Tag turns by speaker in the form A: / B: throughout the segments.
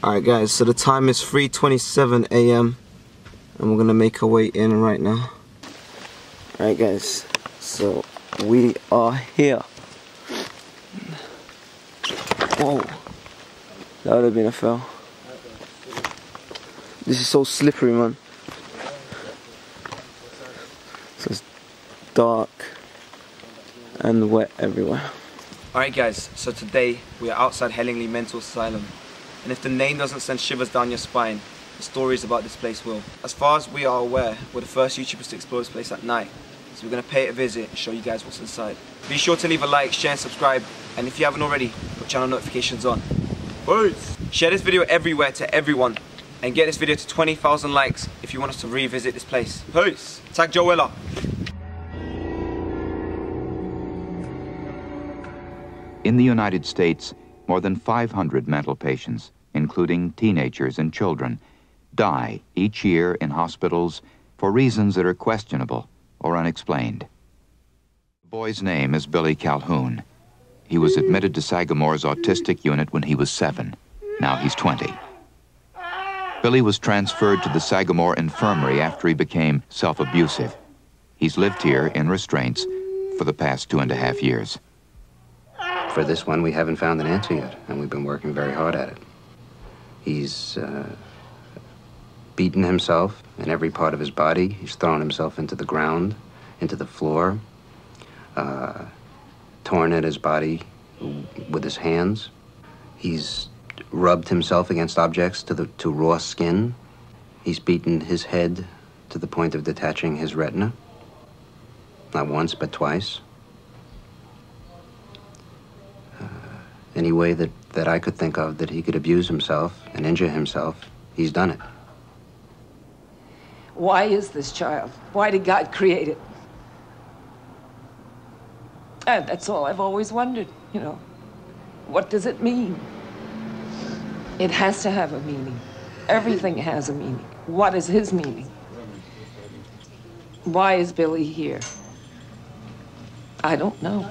A: Alright guys, so the time is 3.27 a.m. And we're gonna make our way in right now. Alright guys, so we are here. Whoa. That would have been a fail. This is so slippery man. So it's dark and wet everywhere. Alright guys, so today we are outside Hellingly Mental Asylum. And if the name doesn't send shivers down your spine, the stories about this place will. As far as we are aware, we're the first YouTubers to explore this place at night. So we're going to pay it a visit and show you guys what's inside. Be sure to leave a like, share and subscribe. And if you haven't already, put channel notifications on. Peace! Share this video everywhere to everyone. And get this video to 20,000 likes if you want us to revisit this place. Peace! Tag Joe Weller.
B: In the United States, more than 500 mental patients, including teenagers and children, die each year in hospitals for reasons that are questionable or unexplained. The boy's name is Billy Calhoun. He was admitted to Sagamore's autistic unit when he was seven. Now he's 20. Billy was transferred to the Sagamore Infirmary after he became self-abusive. He's lived here in restraints for the past two and a half years.
C: For this one, we haven't found an answer yet, and we've been working very hard at it. He's uh, beaten himself in every part of his body. He's thrown himself into the ground, into the floor, uh, torn at his body with his hands. He's rubbed himself against objects to, the, to raw skin. He's beaten his head to the point of detaching his retina. Not once, but twice. Any way that, that I could think of that he could abuse himself and injure himself, he's done it.
D: Why is this child? Why did God create it? And that's all I've always wondered, you know. What does it mean? It has to have a meaning. Everything has a meaning. What is his meaning? Why is Billy here? I don't know.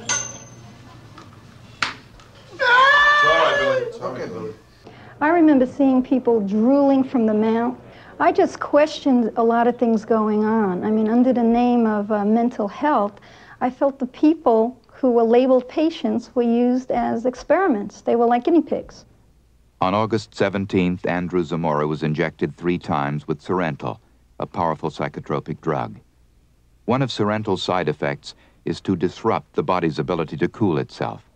E: I remember seeing people drooling from the mount. I just questioned a lot of things going on. I mean, under the name of uh, mental health, I felt the people who were labeled patients were used as experiments. They were like guinea pigs.
B: On August 17th, Andrew Zamora was injected three times with Serentil, a powerful psychotropic drug. One of Serentil's side effects is to disrupt the body's ability to cool itself.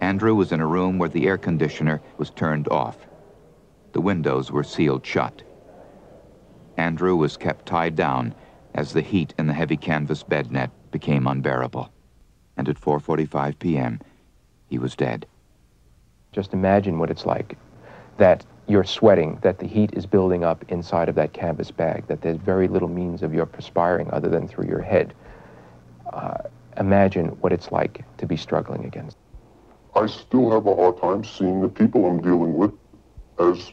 B: Andrew was in a room where the air conditioner was turned off. The windows were sealed shut. Andrew was kept tied down as the heat in the heavy canvas bed net became unbearable. And at 4.45 p.m., he was dead.
F: Just imagine what it's like that you're sweating, that the heat is building up inside of that canvas bag, that there's very little means of your perspiring other than through your head. Uh, imagine what it's like to be struggling against.
G: I still have a hard time seeing the people I'm dealing with as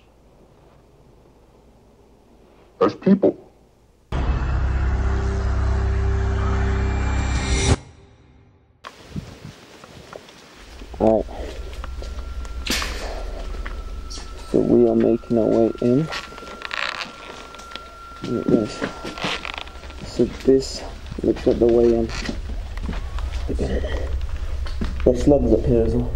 G: as people.
A: Alright. So we are making our way in. Look at this. So this looks like the way in. There's slugs up here as well.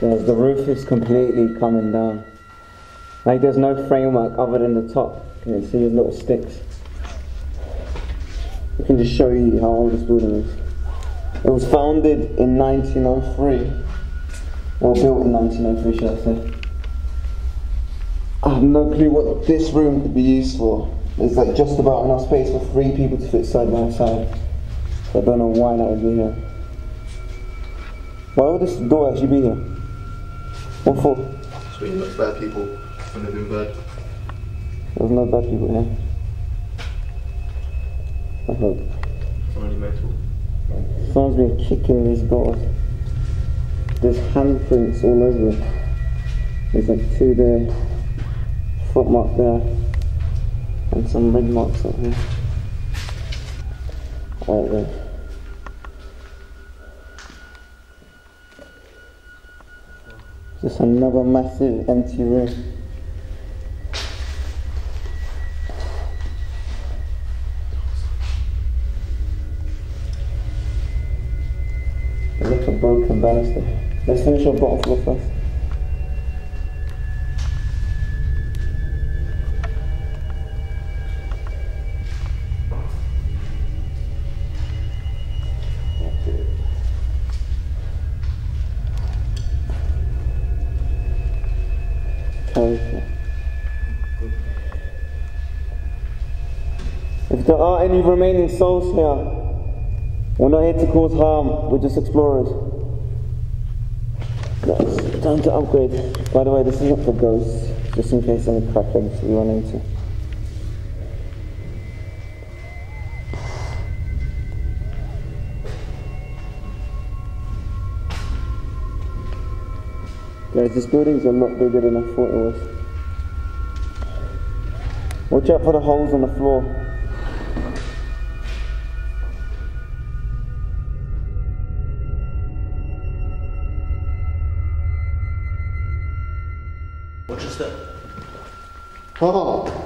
A: The roof is completely coming down. Like there's no framework other than the top. Can you see these little sticks? I can just show you how old this building is. It was founded in 1903, or built in 1903, should I say. I have no clue what this room could be used for. There's like just about enough space for three people to fit side by side. So I don't know why that would be here. Why would this door actually be here? What for?
H: So you look bad people when they're doing bad.
A: There's no bad people here. I hope.
H: Only metal.
A: Someone's been kicking these doors. There's handprints all over it. There's like two there, foot mark there, and some red marks up here. Right there. Just another massive empty room. Let's finish our bottom floor first. If there are any remaining souls here, we're not here to cause harm, we're just explorers. It's time to upgrade. By the way, this isn't for ghosts, just in case any crackheads we run into. Guys, this building's a lot bigger than I thought it was. Watch out for the holes on the floor. Oh.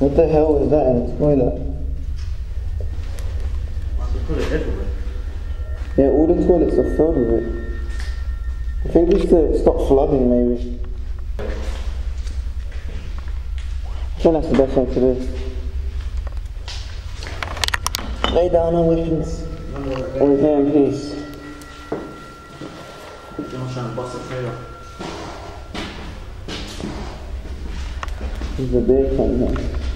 A: What the hell is that in the toilet?
H: Put it everywhere.
A: Yeah, all the toilets are filled with it. I think it's to uh, stop flooding, maybe. I think that's the best way to do. Lay down our weapons. We're here in peace.
H: Not trying to bust a trailer.
A: There's a big one here.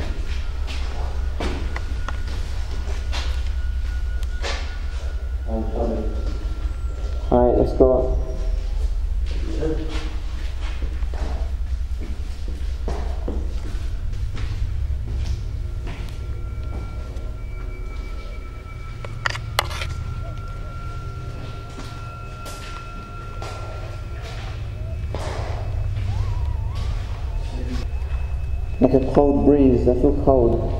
A: A cold breeze, I feel cold.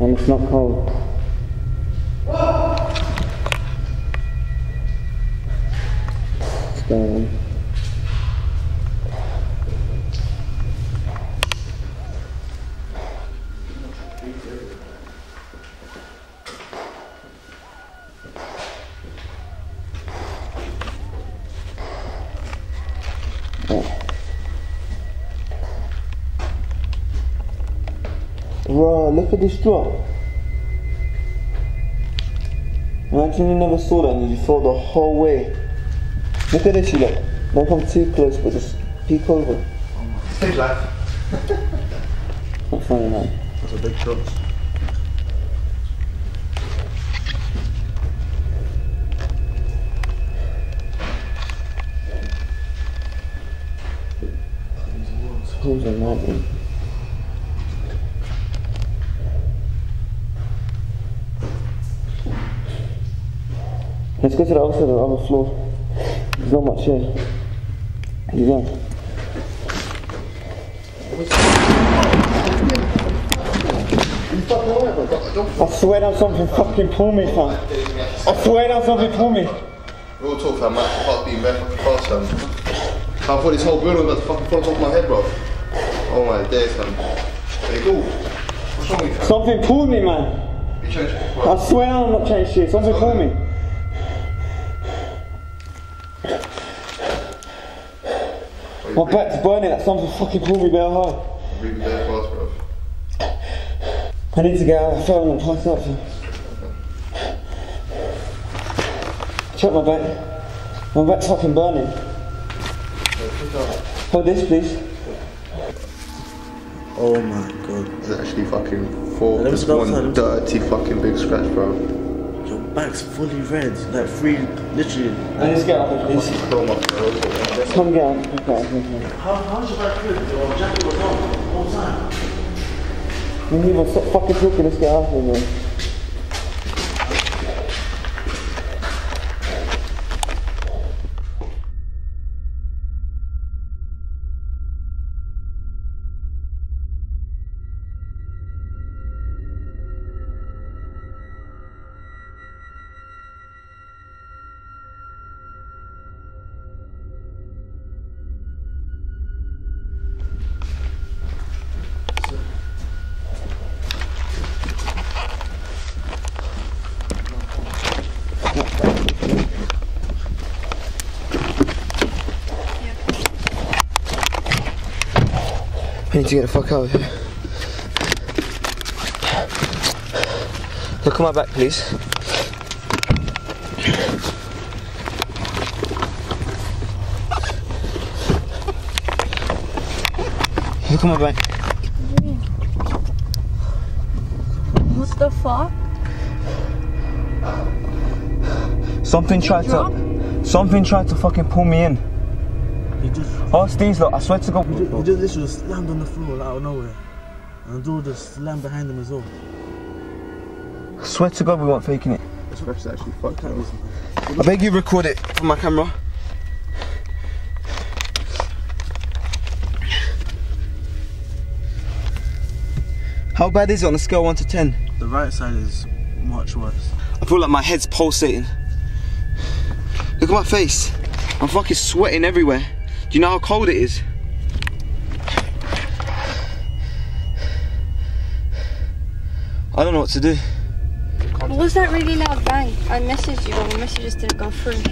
A: And it's not cold. What's going on? At this drop. Imagine you never saw that and you saw the whole way. Look at this, you look. Don't come too close, but just peek over.
H: Stage life.
A: Not funny, man.
H: That's a big shot.
A: Who's a madman? Let's go to the other floor. There's not much here. You go. I swear down something fucking pull me, fam. I swear down something pull me.
H: Real talk, fam. My heart beating very fucking fast, fam. I thought this whole building was about to fucking fall on top of my head, bro. Oh my days, fam. Hey, cool. What's wrong with you?
A: Something pulled me, man.
H: You changed it.
A: I swear I'm not changed shit. Something pulled me. My back's burning. That something fucking pulled me very hard.
H: Breathing very fast, bro.
A: I need to get out of the phone and pass out. Check my back. My back's fucking burning. Hold this, please.
I: Oh my god.
H: It's actually fucking four.
I: Let me
H: Just
I: stop,
H: one
I: let me stop.
H: dirty fucking big scratch, bro.
I: Your back's fully red. Like three, literally.
A: Let's get up, please.
H: Come on.
A: Come get up. Okay, okay.
I: How, how's your back red? Your jacket was on the time.
A: You need to stop fucking talking, let's get out of here, man. I need to get the fuck out of here. Look at my back, please. Look at my back.
J: What the fuck?
A: Something tried to. Something tried to fucking pull me in.
I: He just,
A: Ask these lot, I swear to God.
I: he just, he just literally slammed on the floor out of nowhere. And the door just slammed behind him as well.
A: I swear to God we weren't faking it.
H: This scratch is actually fucked up.
A: I beg you record it for my camera. How bad is it on a scale 1 to 10?
I: The right side is much worse.
A: I feel like my head's pulsating. Look at my face. I'm fucking sweating everywhere. Do you know how cold it is? I don't know what to do.
J: What was that really loud bang? I messaged you, but my messages didn't go through.